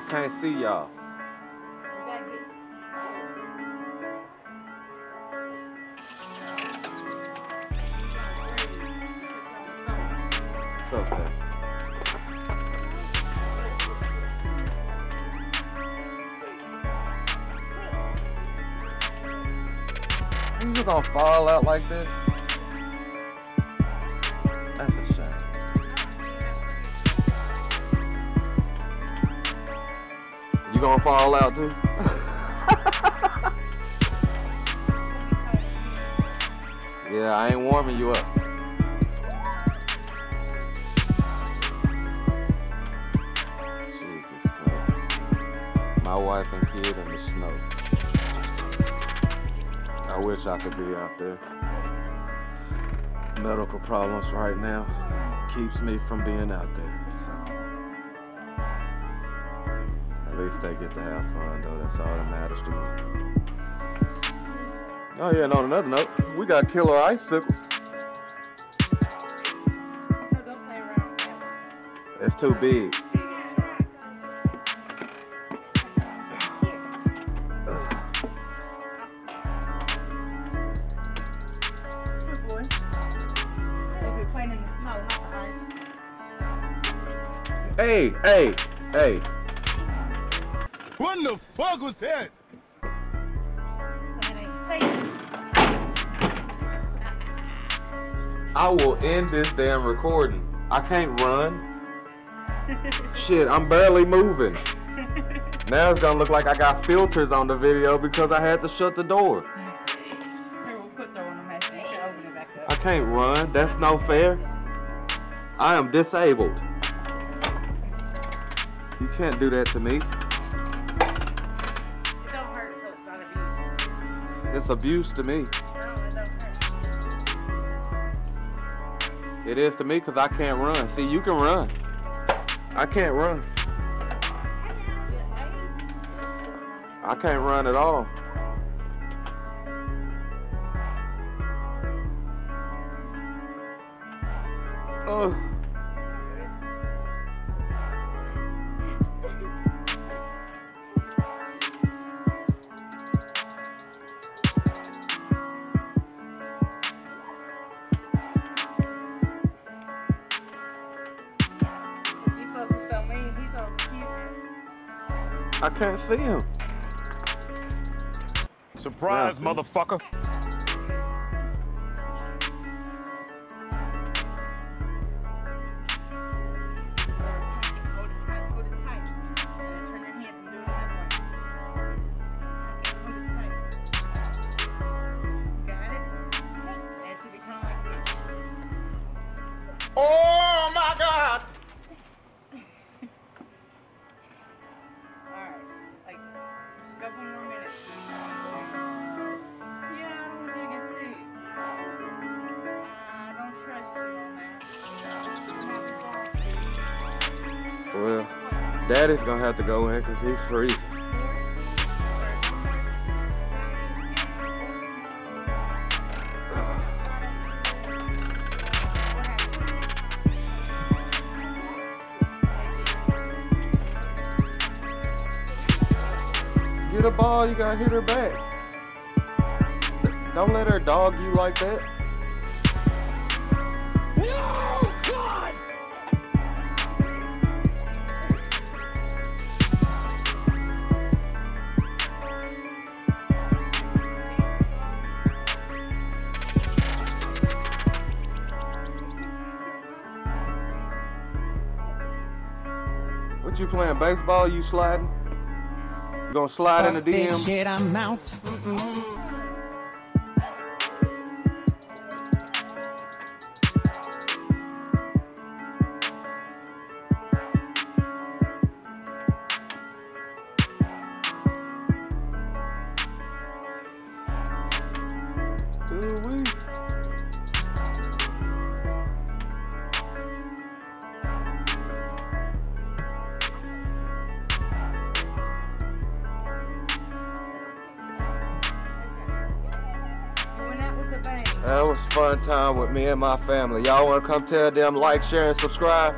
can't see y'all. Okay. You gonna fall out like this? Gonna fall out too? yeah, I ain't warming you up. Jesus Christ. My wife and kid in the snow. I wish I could be out there. Medical problems right now keeps me from being out there. Least they get to have fun though. That's all that matters to me. Oh yeah, and on another note, we got killer icicles. It's too big. Hey, hey, hey. What the fuck was that? I will end this damn recording. I can't run. Shit, I'm barely moving. Now it's gonna look like I got filters on the video because I had to shut the door. I can't run. That's no fair. I am disabled. You can't do that to me. It's abuse to me. It is to me because I can't run. See, you can run. I can't run. I can't run at all. Ugh. I can't see him. Surprise, motherfucker. Well, Daddy's gonna have to go in because he's free. Get a ball, you gotta hit her back. Don't let her dog you like that. You playing baseball? You sliding? You gonna slide in the DM? shit, I'm out. Ooh-wee. That was fun time with me and my family. Y'all want to come tell them, like, share, and subscribe?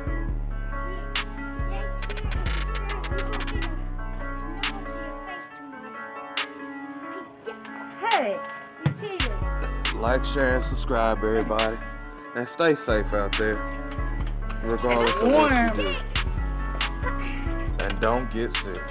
Hey. Like, share, and subscribe, everybody. And stay safe out there, regardless of what you do. And don't get sick.